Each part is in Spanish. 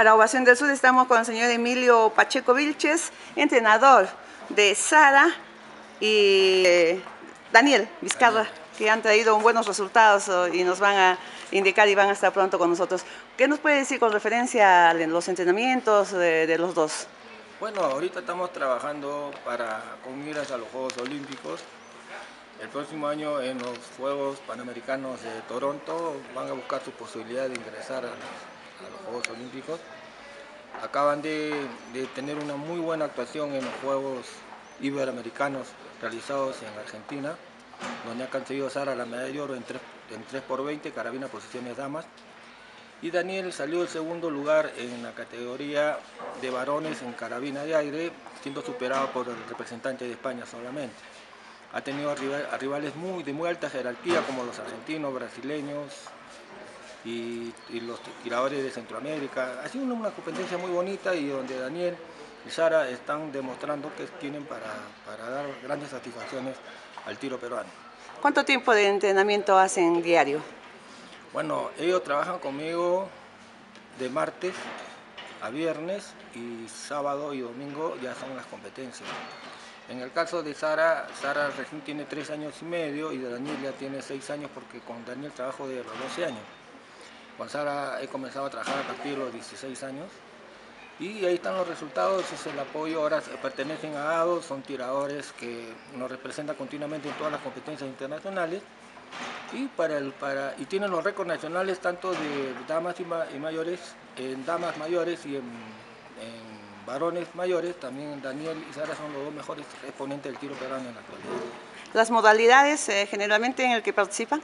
para Ovación del Sur estamos con el señor Emilio Pacheco Vilches, entrenador de Sara y eh, Daniel Vizcarra, que han traído buenos resultados oh, y nos van a indicar y van a estar pronto con nosotros. ¿Qué nos puede decir con referencia a los entrenamientos de, los dos? Bueno, ahorita estamos trabajando para con miras a los Juegos Olímpicos. El próximo año en los Juegos Panamericanos de Toronto van a buscar su posibilidad de ingresar a a los Juegos Olímpicos. Acaban de, tener una muy buena actuación en los Juegos Iberoamericanos realizados en Argentina, donde ha conseguido Sara la medalla de oro en 3, en 3 x 20 carabina posiciones damas. Y Daniel salió el segundo lugar en la categoría de varones en carabina de aire, siendo superado por el representante de España solamente. Ha tenido a rivales muy, de muy alta jerarquía como los argentinos, brasileños, y, los tiradores de Centroamérica. Ha sido una, competencia muy bonita y donde Daniel y Sara están demostrando que tienen para, para dar grandes satisfacciones al tiro peruano. ¿Cuánto tiempo de entrenamiento hacen diario? Bueno, ellos trabajan conmigo de martes a viernes y sábado y domingo ya son las competencias. En el caso de Sara, Sara recién tiene tres años y medio y de Daniel ya tiene seis años porque con Daniel trabajo de los 12 años. Con Sara he comenzado a trabajar a partir de los 16 años y ahí están los resultados, es el apoyo, ahora pertenecen a ADO, son tiradores que nos representan continuamente en todas las competencias internacionales y, para el, para, y tienen los récords nacionales tanto de damas y, mayores, en damas mayores y en, varones mayores, también Daniel y Sara son los dos mejores exponentes del tiro peruano en la actualidad. ¿Las modalidades eh, generalmente en el que participan?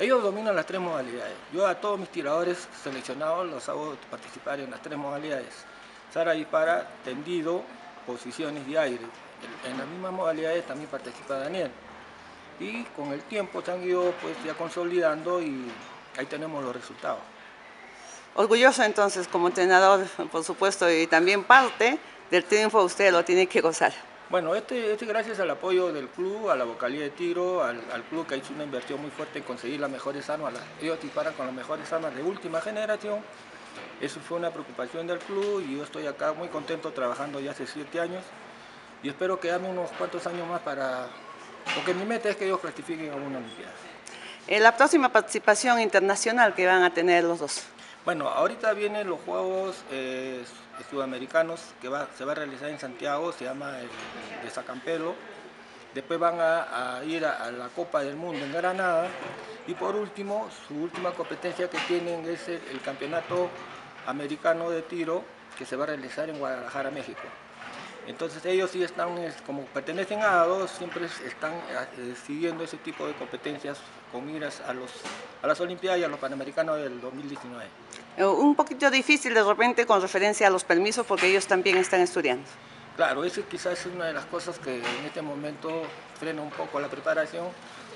Ellos dominan las tres modalidades. Yo a todos mis tiradores seleccionados los hago participar en las tres modalidades. Sara dispara tendido, posiciones de aire. En las mismas modalidades también participa Daniel. Y con el tiempo se han ido pues, ya consolidando y ahí tenemos los resultados. Orgulloso entonces como entrenador, por supuesto, y también parte del triunfo usted lo tiene que gozar. Bueno, este, este gracias al apoyo del club, a la vocalía de tiro, al, club que ha hecho una inversión muy fuerte en conseguir las mejores armas. ellos disparan con las mejores armas de última generación. Eso fue una preocupación del club y yo estoy acá muy contento trabajando ya hace siete años y espero que dame unos cuantos años más para... Porque mi meta es que ellos clasifiquen a una Olimpiada. En la próxima participación internacional que van a tener los dos. Bueno, ahorita vienen los Juegos eh, Sudamericanos que se va a realizar en Santiago, se llama el, de Sacampelo. Después van a, ir a, la Copa del Mundo en Granada. Y por último, su última competencia que tienen es el Campeonato Americano de Tiro que se va a realizar en Guadalajara, México. Entonces ellos sí están, como pertenecen a dos, siempre están eh, siguiendo ese tipo de competencias con miras a, los, a las Olimpiadas y a los Panamericanos del 2019. Eh, un poquito difícil de repente con referencia a los permisos porque ellos también están estudiando. Claro, eso quizás es una de las cosas que en este momento frena un poco la preparación,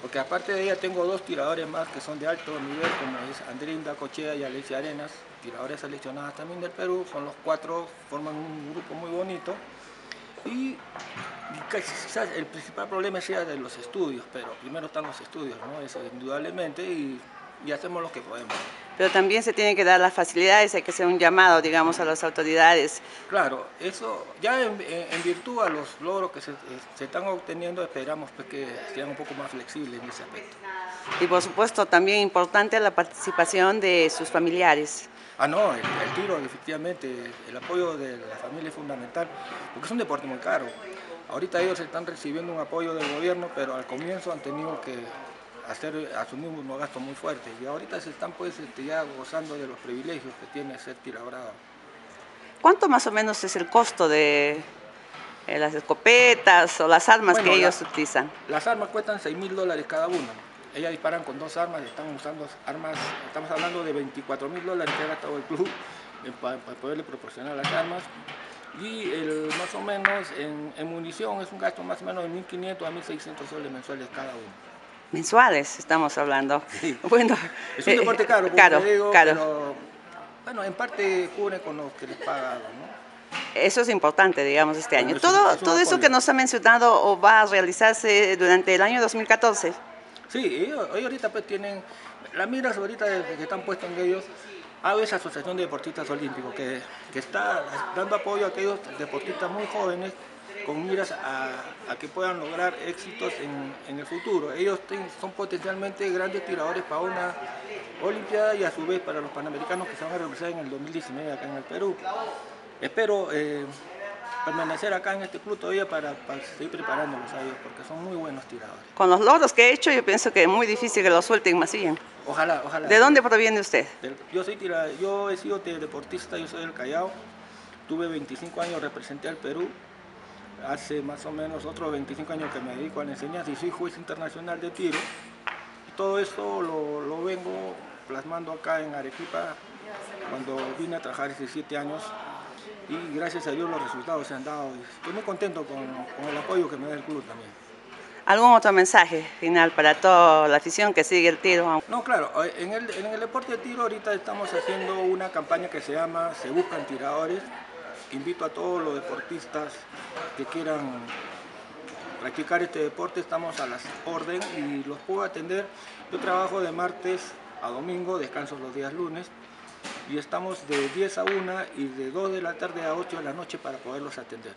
porque aparte de ella tengo dos tiradores más que son de alto nivel, como es Andrinda Cochea y Alicia Arenas, tiradores seleccionadas también del Perú, son los cuatro, forman un grupo muy bonito. Y quizás el principal problema sea de los estudios, pero primero están los estudios, ¿no? Eso indudablemente, y, hacemos lo que podemos. Pero también se tienen que dar las facilidades, hay que hacer un llamado, digamos, a las autoridades. Claro, eso, ya en, virtud a los logros que se, están obteniendo, esperamos pues, que sean un poco más flexibles en ese aspecto. Y por supuesto, también importante la participación de sus familiares. Ah, no, el, tiro, efectivamente, el apoyo de la familia es fundamental, porque es un deporte muy caro. Ahorita ellos están recibiendo un apoyo del gobierno, pero al comienzo han tenido que hacer, asumir unos gastos muy fuertes y ahorita se están pues este, ya gozando de los privilegios que tiene ser tirador. ¿Cuánto más o menos es el costo de eh, las escopetas o las armas que ellos utilizan? Las armas cuestan 6 mil dólares cada una ellas disparan con dos armas, están usando armas, estamos hablando de 24 mil dólares que ha gastado el club para, poderle proporcionar las armas. Y el, más o menos en, munición es un gasto más o menos de 1.500 a 1.600 soles mensuales cada uno. Mensuales estamos hablando. Bueno, es un deporte caro, caro, caro. bueno, en parte cubre con lo que les pagan, ¿no? Eso es importante, digamos, este año. todo todo eso que nos ha mencionado o va a realizarse durante el año 2014. Sí, ellos, ahorita pues tienen, las miras ahorita que están puestas en ellos AVE es Asociación de Deportistas Olímpicos, que, que está dando apoyo a aquellos deportistas muy jóvenes con miras a, que puedan lograr éxitos en, en el futuro. Ellos son potencialmente grandes tiradores para una Olimpiada y a su vez para los Panamericanos que se van a realizar en el 2019 acá en el Perú. Espero eh, permanecer acá en este club todavía para, para seguir preparándolos a ellos, porque son muy buenos tiradores. Con los logros que he hecho, yo pienso que es muy difícil que lo suelten más bien. Ojalá, ojalá. ¿De dónde proviene usted? Del- Yo soy tira- yo he sido deportista, yo soy del Callao. Tuve 25 años, representé al Perú. Hace más o menos otros 25 años que me dedico a la enseñanza y soy juez internacional de tiro. Todo esto lo, lo vengo plasmando acá en Arequipa cuando vine a trabajar hace 7 años y gracias a Dios los resultados se han dado. Estoy muy contento con, con el apoyo que me da el club también. ¿Algún otro mensaje final para toda la afición que sigue el tiro? No, claro, eh, en el, en el deporte de tiro ahorita estamos haciendo una campaña que se llama Se Buscan Tiradores. Invito a todos los deportistas que quieran practicar este deporte, estamos a las orden y los puedo atender. Yo trabajo de martes a domingo, descanso los días lunes y estamos de 10 a 1 y de 2 de la tarde a 8 de la noche para poderlos atender.